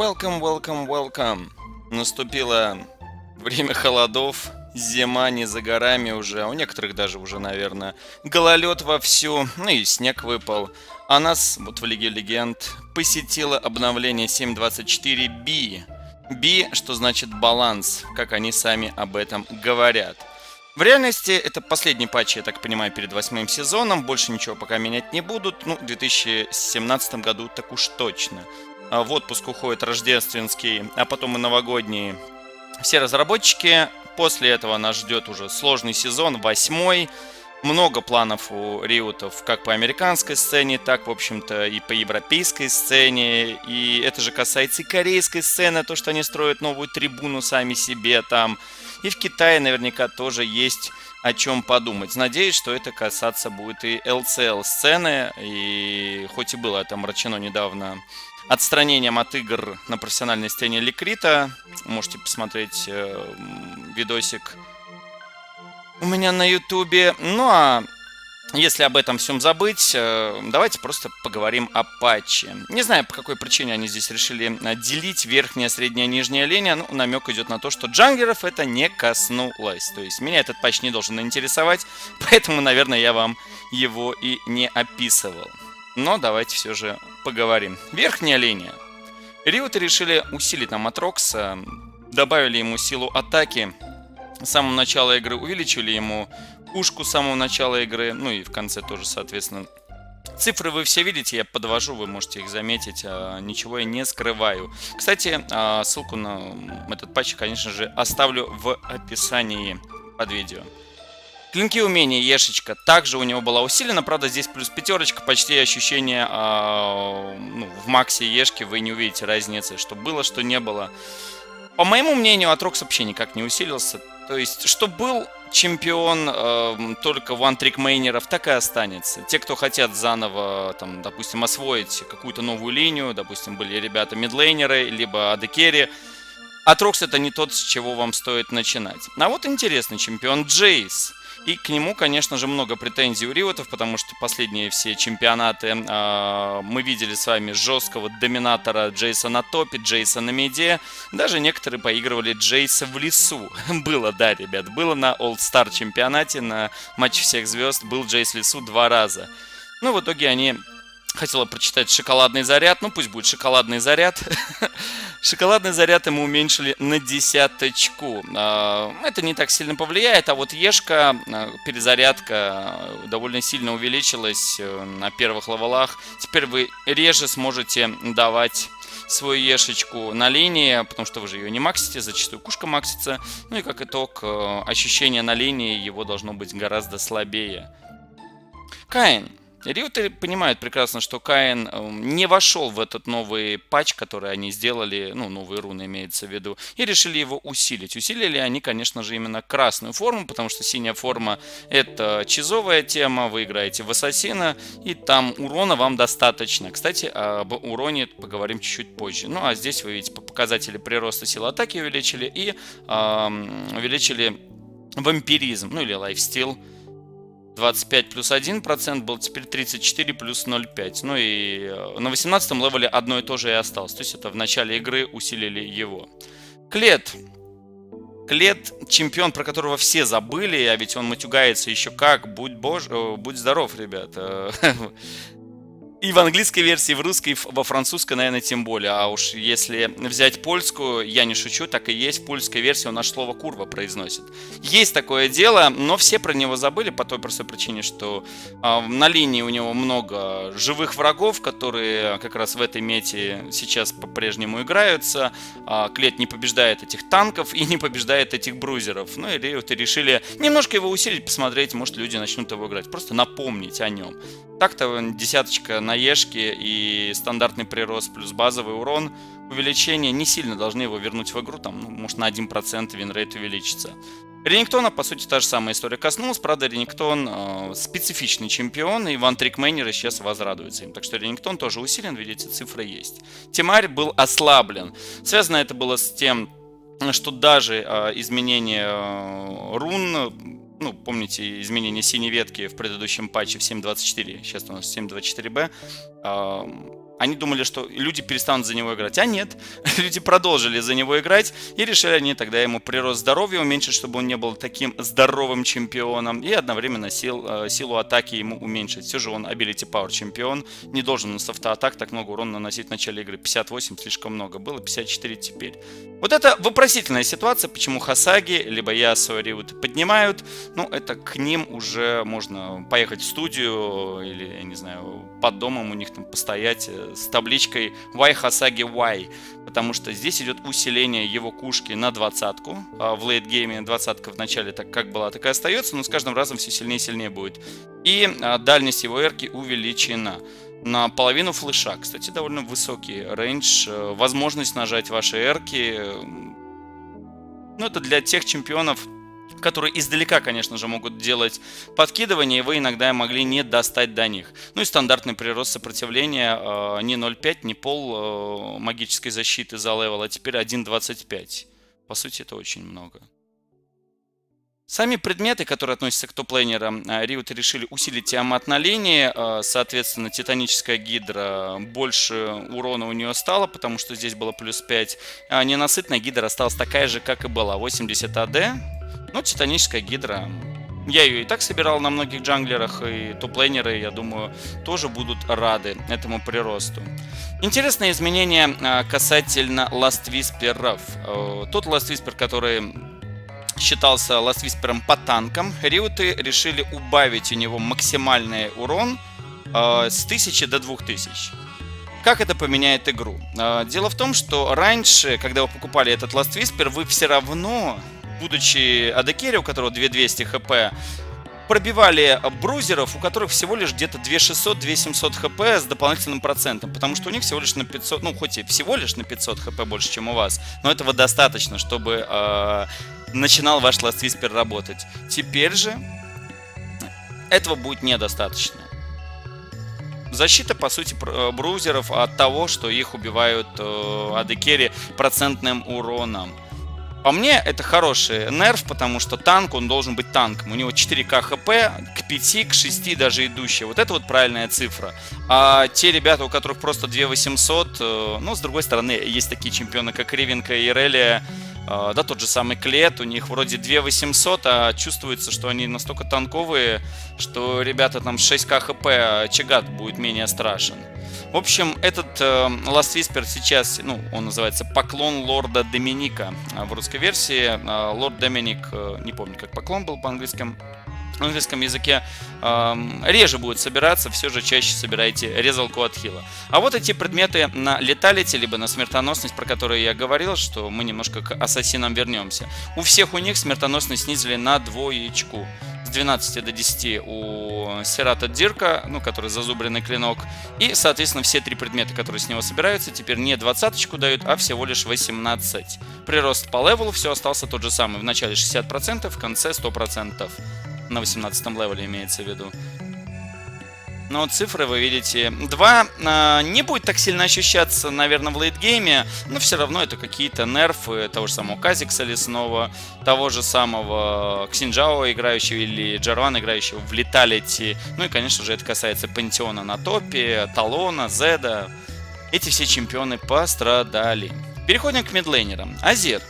Welcome, welcome, welcome. Наступило время холодов, зима не за горами уже, а у некоторых даже уже, наверное, гололед вовсю, ну и снег выпал. А нас, вот в Лиге Легенд, посетило обновление 7.24B. B, что значит баланс, как они сами об этом говорят. В реальности это последний патч, я так понимаю, перед восьмым сезоном. Больше ничего пока менять не будут. Ну, в 2017 году так уж точно. А в отпуск уходит рождественский, а потом и новогодние. Все разработчики. После этого нас ждет уже сложный сезон, восьмой. Много планов у риутов как по американской сцене, так, в общем-то, и по европейской сцене. И это же касается и корейской сцены, то, что они строят новую трибуну сами себе там. И в Китае наверняка тоже есть о чем подумать. Надеюсь, что это касаться будет и LCL сцены. И хоть и было это мрачено недавно отстранением от игр на профессиональной сцене Ликрита. Можете посмотреть э, видосик у меня на ютубе. Ну а если об этом всем забыть, э, давайте просто поговорим о патче. Не знаю, по какой причине они здесь решили э, делить верхняя, средняя, нижняя линия. Ну, намек идет на то, что джанглеров это не коснулось. То есть меня этот патч не должен интересовать, поэтому, наверное, я вам его и не описывал. Но давайте все же поговорим. Верхняя линия. Риоты решили усилить нам Атрокса, добавили ему силу атаки. С самого начала игры увеличили ему пушку с самого начала игры, ну и в конце тоже, соответственно. Цифры вы все видите, я подвожу, вы можете их заметить, а, ничего я не скрываю. Кстати, а, ссылку на этот патч, конечно же, оставлю в описании под видео. Клинки умения Ешечка также у него была усилена, правда здесь плюс пятерочка, почти ощущение э, ну, в максе Ешки вы не увидите разницы, что было, что не было. По моему мнению, Атрокс вообще никак не усилился, то есть, что был чемпион э, только ван-трик мейнеров, так и останется. Те, кто хотят заново, там, допустим, освоить какую-то новую линию, допустим, были ребята мидлейнеры, либо адекери, Атрокс это не тот, с чего вам стоит начинать. А вот интересный чемпион Джейс. И к нему, конечно же, много претензий у риотов, потому что последние все чемпионаты э, мы видели с вами жесткого доминатора Джейса на топе, Джейса на меде. Даже некоторые поигрывали Джейса в лесу. было, да, ребят, было на All Star чемпионате, на матче всех звезд был Джейс в лесу два раза. Ну, в итоге они Хотела прочитать шоколадный заряд, ну пусть будет шоколадный заряд. шоколадный заряд ему уменьшили на десяточку. А, это не так сильно повлияет, а вот Ешка, а, перезарядка довольно сильно увеличилась э, на первых левелах. Теперь вы реже сможете давать свою ешечку на линии, потому что вы же ее не максите, зачастую кушка максится. Ну и как итог, э, ощущение на линии его должно быть гораздо слабее. Каин. Риоты понимают прекрасно, что Каин эм, не вошел в этот новый патч, который они сделали, ну, новые руны имеется в виду, и решили его усилить. Усилили они, конечно же, именно красную форму, потому что синяя форма это чизовая тема, вы играете в Ассасина, и там урона вам достаточно. Кстати, об уроне поговорим чуть-чуть позже. Ну, а здесь вы видите, по показатели прироста силы атаки увеличили и эм, увеличили вампиризм, ну или лайфстил 25 плюс 1 процент был теперь 34 плюс 0,5. Ну и э, на 18 левеле одно и то же и осталось. То есть это в начале игры усилили его. Клет. Клет чемпион, про которого все забыли, а ведь он матюгается еще как. Будь, бож... Э, будь здоров, ребята. И в английской версии, в русской, во французской, наверное, тем более. А уж если взять польскую, я не шучу, так и есть. В польской версии он наше слово «курва» произносит. Есть такое дело, но все про него забыли по той простой причине, что э, на линии у него много живых врагов, которые как раз в этой мете сейчас по-прежнему играются. Э, Клед не побеждает этих танков и не побеждает этих брузеров. Ну и решили немножко его усилить, посмотреть, может люди начнут его играть. Просто напомнить о нем. Так-то десяточка на и стандартный прирост плюс базовый урон. Увеличение не сильно должны его вернуть в игру, там, ну, может на 1% винрейт увеличится. Рениктона, по сути, та же самая история коснулась. Правда, Рениктон э, специфичный чемпион, и Ван Трикмейнеры сейчас возрадуются им. Так что Рениктон тоже усилен, видите, цифры есть. Тимарь был ослаблен. Связано это было с тем, что даже э, изменение э, рун ну, помните изменение синей ветки в предыдущем патче в 7.24, сейчас у нас 7.24b, они думали, что люди перестанут за него играть. А нет, люди продолжили за него играть и решили они тогда ему прирост здоровья уменьшить, чтобы он не был таким здоровым чемпионом и одновременно сил, э, силу атаки ему уменьшить. Все же он ability power чемпион, не должен с автоатак так много урона наносить в начале игры. 58 слишком много было, 54 теперь. Вот это вопросительная ситуация, почему Хасаги, либо Ясу Риут поднимают. Ну, это к ним уже можно поехать в студию или, я не знаю, под домом у них там постоять э, с табличкой Why Хасаги Why, потому что здесь идет усиление его кушки на двадцатку. А в лейтгейме двадцатка в начале так как была, так и остается, но с каждым разом все сильнее и сильнее будет. И а, дальность его эрки увеличена на половину флеша. Кстати, довольно высокий range. Э, возможность нажать ваши эрки. Ну, это для тех чемпионов, которые издалека, конечно же, могут делать подкидывание, и вы иногда могли не достать до них. Ну и стандартный прирост сопротивления э, не 0.5, не пол э, магической защиты за левел, а теперь 1.25. По сути, это очень много. Сами предметы, которые относятся к топ-лейнерам, э, Riot решили усилить Тиамат на линии. Э, соответственно, Титаническая Гидра больше урона у нее стало, потому что здесь было плюс 5. А ненасытная Гидра осталась такая же, как и была. 80 АД. Ну, Титаническая Гидра. Я ее и так собирал на многих джанглерах, и топ-лейнеры, я думаю, тоже будут рады этому приросту. Интересное изменение э, касательно Last Whisper'ов. Тот Whisper, который считался Whisper по танкам, Риуты решили убавить у него максимальный урон э, с 1000 до 2000. Как это поменяет игру? Э, дело в том, что раньше, когда вы покупали этот Last Whisper, вы все равно, будучи Адекери, у которого 2200 хп, пробивали брузеров, у которых всего лишь где-то 2600-2700 хп с дополнительным процентом, потому что у них всего лишь на 500, ну хоть и всего лишь на 500 хп больше, чем у вас, но этого достаточно, чтобы э, начинал ваш Last Whisper работать. Теперь же этого будет недостаточно. Защита, по сути, э, брузеров от того, что их убивают э, адекери процентным уроном. По мне, это хороший нерв, потому что танк, он должен быть танком. У него 4к хп, к 5, к 6 даже идущие. Вот это вот правильная цифра. А те ребята, у которых просто 2800, э, ну, с другой стороны, есть такие чемпионы, как Ривенко и Релия, да, тот же самый Клет, у них вроде 2800, а чувствуется, что они настолько танковые, что ребята там 6к хп, а Чагат будет менее страшен. В общем, этот э, Last Whisper сейчас, ну, он называется «Поклон лорда Доминика» в русской версии. Э, лорд Доминик, э, не помню, как поклон был по-английскому, на английском языке э, реже будет собираться, все же чаще собирайте резалку от хила. А вот эти предметы на леталити, либо на смертоносность, про которые я говорил, что мы немножко к ассасинам вернемся. У всех у них смертоносность снизили на двоечку. 12 до 10 у Серата Дирка, ну, который зазубренный клинок. И, соответственно, все три предмета, которые с него собираются, теперь не 20 дают, а всего лишь 18. Прирост по левелу все остался тот же самый. В начале 60%, в конце 100%. На 18 левеле имеется в виду. Но цифры вы видите. 2 э, не будет так сильно ощущаться, наверное, в лейтгейме, но все равно это какие-то нерфы того же самого Казикса лесного, того же самого Ксинджао играющего или Джарван играющего в lethality. Ну и, конечно же, это касается Пантеона на топе, Талона, Зеда. Эти все чемпионы пострадали. Переходим к мидлейнерам. Азир.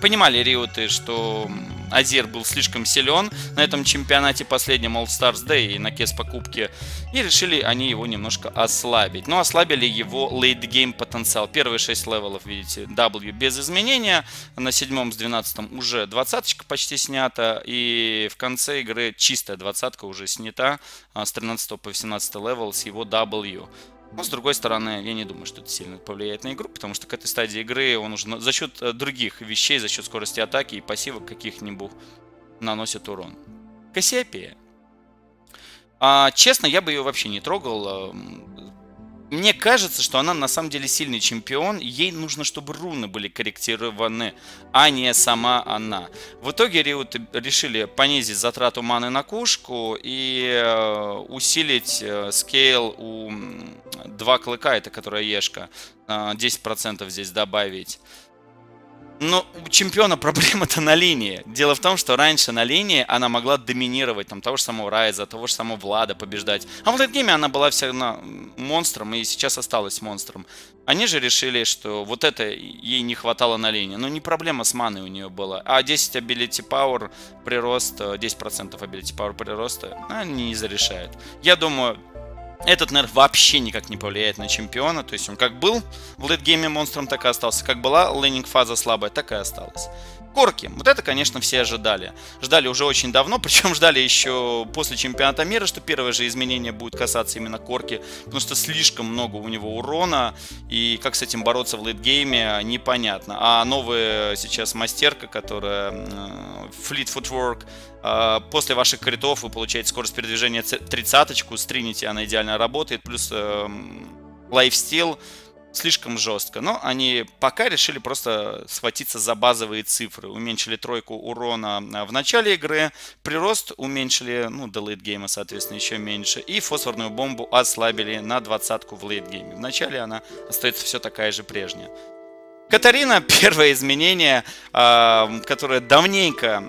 Понимали риоты, что Азир был слишком силен на этом чемпионате последнем All Stars Day и на KeSPA Cup'е. И решили они его немножко ослабить. Но ослабили его game потенциал. Первые 6 левелов, видите, W без изменения. На седьмом с 12 уже двадцаточка почти снята. И в конце игры чистая двадцатка уже снята. А с 13 по 18 level с его W. Но, с другой стороны, я не думаю, что это сильно повлияет на игру, потому что к этой стадии игры он уже за счет э, других вещей, за счет скорости атаки и пассивок каких-нибудь наносит урон. Кассиопея. А, честно, я бы ее вообще не трогал. Мне кажется, что она на самом деле сильный чемпион. Ей нужно, чтобы руны были корректированы, а не сама она. В итоге Риут решили понизить затрату маны на кушку и э, усилить э, скейл у два клыка, это которая ешка. 10% здесь добавить. Но у чемпиона проблема-то на линии. Дело в том, что раньше на линии она могла доминировать, там, того же самого Райза, того же самого Влада побеждать. А в этом она была все равно монстром и сейчас осталась монстром. Они же решили, что вот это ей не хватало на линии. Но не проблема с маной у нее была. А 10 ability power прирост, 10% ability power прироста, они не зарешают. Я думаю, этот нерв вообще никак не повлияет на чемпиона. То есть он как был в лейтгейме монстром, так и остался. Как была лейнинг фаза слабая, так и осталась. Корки. Вот это, конечно, все ожидали. Ждали уже очень давно, причем ждали еще после чемпионата мира, что первое же изменение будет касаться именно Корки, потому что слишком много у него урона, и как с этим бороться в лейтгейме, непонятно. А новая сейчас мастерка, которая Fleet Footwork, а, после ваших критов вы получаете скорость передвижения 30 с Trinity она идеально работает, плюс Lifesteal эм, слишком жестко. Но они пока решили просто схватиться за базовые цифры. Уменьшили тройку урона в начале игры, прирост уменьшили, ну, до лейтгейма, соответственно, еще меньше. И фосфорную бомбу ослабили на двадцатку в лейтгейме. В начале она остается все такая же прежняя. Катарина, первое изменение, а, которое давненько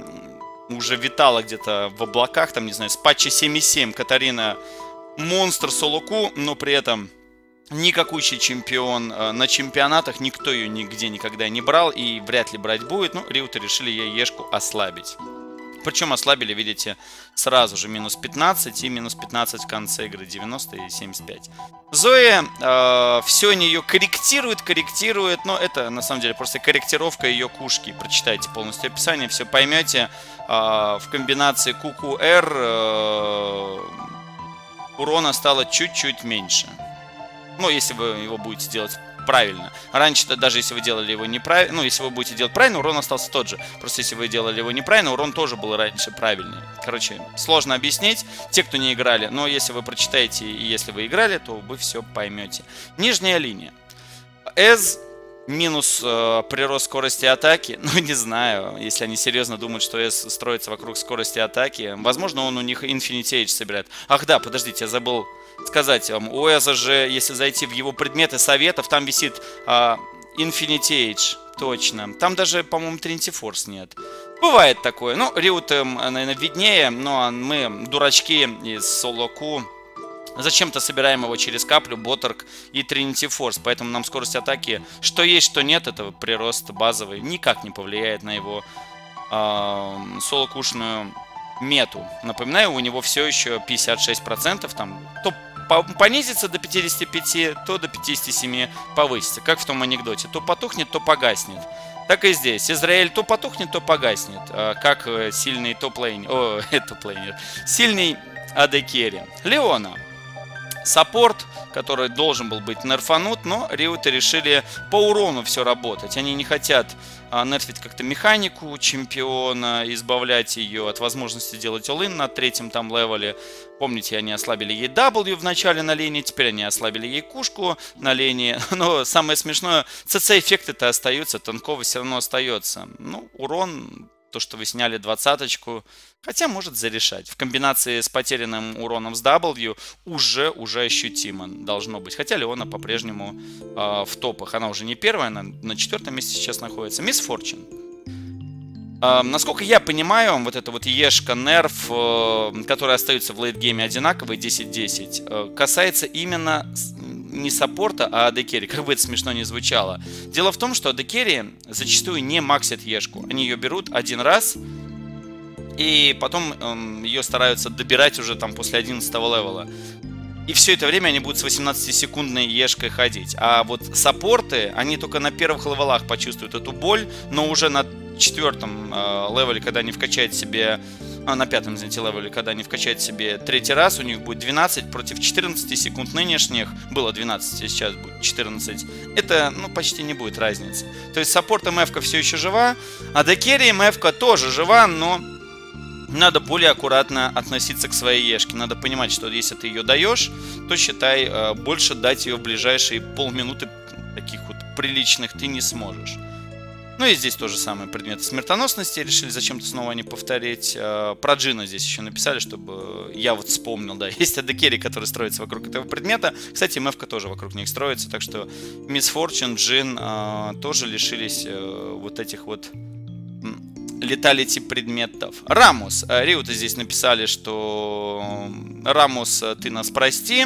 уже витала где-то в облаках, там, не знаю, с патча 7.7 Катарина монстр солоку, но при этом никакущий чемпион э, на чемпионатах, никто ее нигде никогда не брал и вряд ли брать будет. Ну, Риуты решили ей Ешку ослабить. Причем ослабили, видите, сразу же минус 15 и минус 15 в конце игры, 90 и 75. Зоя э, все нее корректирует, корректирует, но это на самом деле просто корректировка ее кушки. Прочитайте полностью описание, все поймете. Э, в комбинации КУКУ-Р э, урона стало чуть-чуть меньше. Ну, если вы его будете делать правильно. Раньше-то даже если вы делали его неправильно, ну, если вы будете делать правильно, урон остался тот же. Просто если вы делали его неправильно, урон тоже был раньше правильный. Короче, сложно объяснить. Те, кто не играли, но если вы прочитаете и если вы играли, то вы все поймете. Нижняя линия. As минус э, прирост скорости атаки. Ну, не знаю, если они серьезно думают, что S строится вокруг скорости атаки. Возможно, он у них Infinity Age собирает. Ах да, подождите, я забыл сказать вам. У Эза же, если зайти в его предметы советов, там висит э, Infinity Age. Точно. Там даже, по-моему, Trinity Force нет. Бывает такое. Ну, Риут, наверное, виднее, но мы, дурачки из Солоку, Зачем-то собираем его через каплю, Ботарк и Тринити Форс. Поэтому нам скорость атаки, что есть, что нет, это прирост базовый, никак не повлияет на его э, соло-кушную мету. Напоминаю, у него все еще 56%. Там, то понизится до 55, то до 57 повысится. Как в том анекдоте. То потухнет, то погаснет. Так и здесь. Эзреаль то потухнет, то погаснет. А, как э, сильный top-laner. О, top-laner. Сильный А, да, Леона. Support, который должен был быть нерфанут, но риоты решили по урону все работать. Они не хотят а, нерфить как-то механику чемпиона, избавлять ее от возможности делать all-in на третьем там левеле. Помните, они ослабили ей W в начале на линии, теперь они ослабили ей кушку на линии. Но самое смешное, CC -эффекты-то остаются, танковый все равно остается. Ну, урон то, что вы сняли двадцаточку, хотя может зарешать. В комбинации с потерянным уроном с W уже, уже ощутимо должно быть. Хотя Леона по-прежнему э, в топах. Она уже не первая, она на четвертом месте сейчас находится. Miss Fortune. Э, насколько я понимаю, вот эта вот Ешка nerf, э, которая остается в лейтгейме одинаковой, 10-10, э, касается именно не саппорта, а AD carry, как бы это смешно не звучало. Дело в том, что AD carry зачастую не максят ешку. Они ее берут один раз, и потом эм, ее стараются добирать уже там после 11 левела. И все это время они будут с 18-секундной ешкой ходить. А вот саппорты, они только на первых левелах почувствуют эту боль, но уже на четвертом э, левеле, когда они вкачают себе а на пятом, извините, левеле, когда они вкачают себе третий раз, у них будет 12 против 14 секунд нынешних. Было 12, а сейчас будет 14. Это, ну, почти не будет разницы. То есть support MF все еще жива, AD carry MF тоже жива, но надо более аккуратно относиться к своей ешке. Надо понимать, что если ты ее даешь, то считай, э, больше дать ее в ближайшие полминуты таких вот приличных ты не сможешь. Ну и здесь тоже самое предметы смертоносности. Решили зачем-то снова не повторить. Э, про Джина здесь еще написали, чтобы я вот вспомнил, да. Есть AD carry, который строится вокруг этого предмета. Кстати, MF -ка тоже вокруг них строится. Так что Мисс Форчун, Джин э, тоже лишились э, вот этих вот леталити предметов. Рамус. Риуты здесь написали, что Рамус, ты нас прости,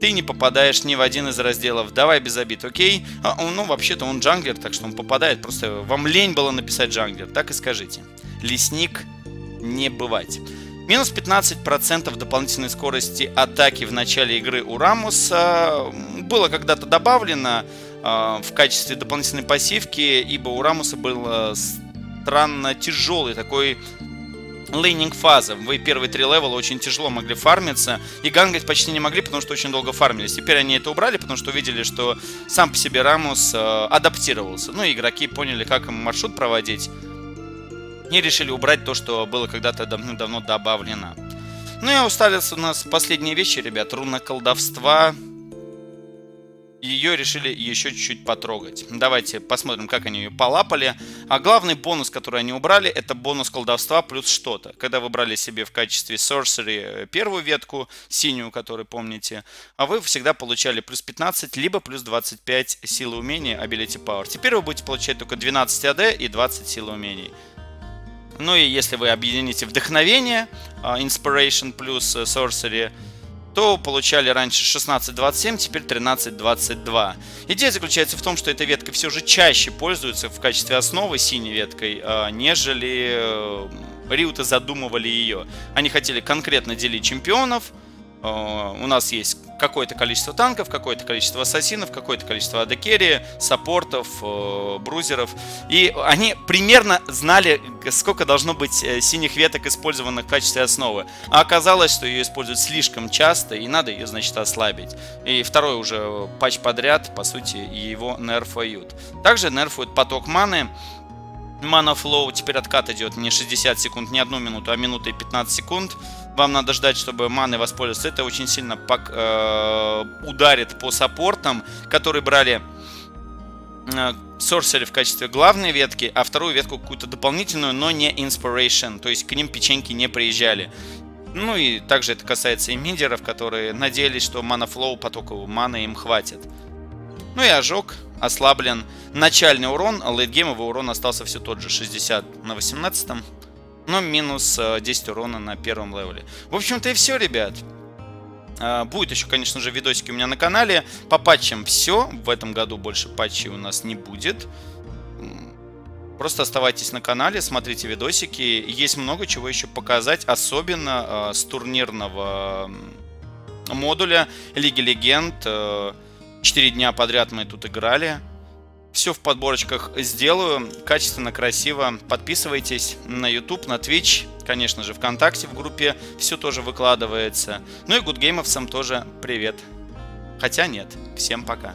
ты не попадаешь ни в один из разделов. Давай без обид, окей? А, ну, вообще-то он джанглер, так что он попадает. Просто вам лень было написать джанглер, так и скажите. Лесник не бывать. Минус 15% дополнительной скорости атаки в начале игры у Рамуса было когда-то добавлено э, в качестве дополнительной пассивки, ибо у Рамуса был странно тяжелый такой лейнинг фаза. Вы первые три левела очень тяжело могли фармиться, и гангать почти не могли, потому что очень долго фармились. Теперь они это убрали, потому что увидели, что сам по себе Рамус э, адаптировался. Ну и игроки поняли, как ему маршрут проводить, и решили убрать то, что было когда-то давно добавлено. Ну и остались у нас последние вещи, ребят. Руна колдовства, ее решили еще чуть-чуть потрогать. Давайте посмотрим, как они ее полапали. А главный бонус, который они убрали, это бонус колдовства плюс что-то. Когда вы брали себе в качестве sorcery э, первую ветку, синюю, которую помните, а вы всегда получали плюс 15, либо плюс 25 силы умения ability power. Теперь вы будете получать только 12 AD и 20 силы умений. Ну и если вы объедините вдохновение, а, inspiration плюс э, sorcery, то получали раньше 16.27, теперь 13.22. Идея заключается в том, что эта ветка все же чаще пользуется в качестве основы синей веткой, а, нежели э, Риуты задумывали ее. Они хотели конкретно делить чемпионов, у нас есть какое-то количество танков, какое-то количество ассасинов, какое-то количество адекерии, саппортов, э, брузеров. И они примерно знали, сколько должно быть э, синих веток, использованных в качестве основы. А оказалось, что ее используют слишком часто, и надо ее, значит, ослабить. И второй уже патч подряд, по сути, его нерфают. Также нерфуют поток маны. Flow теперь откат идет не 60 секунд, не одну минуту, а минута и 15 секунд. Вам надо ждать, чтобы маны воспользоваться. Это очень сильно пок, э, ударит по саппортам, которые брали э, в качестве главной ветки, а вторую ветку какую-то дополнительную, но не Inspiration. То есть к ним печеньки не приезжали. Ну и также это касается и мидеров, которые надеялись, что манафлоу потока маны им хватит. Ну и ожог ослаблен. Начальный урон, а лейтгеймовый урон остался все тот же, 60 на 18 но минус 10 э, урона на первом левеле. В общем-то и все, ребят. А, будет еще, конечно же, видосики у меня на канале. По патчам все. В этом году больше патчей у нас не будет. Просто оставайтесь на канале, смотрите видосики. Есть много чего еще показать, особенно э, с турнирного модуля Лиги Легенд. Э, 4 дня подряд мы тут играли. Все в подборочках сделаю, качественно, красиво. Подписывайтесь на YouTube, на Twitch, конечно же, ВКонтакте в группе. Все тоже выкладывается. Ну и гудгеймовцам тоже привет. Хотя нет. Всем пока.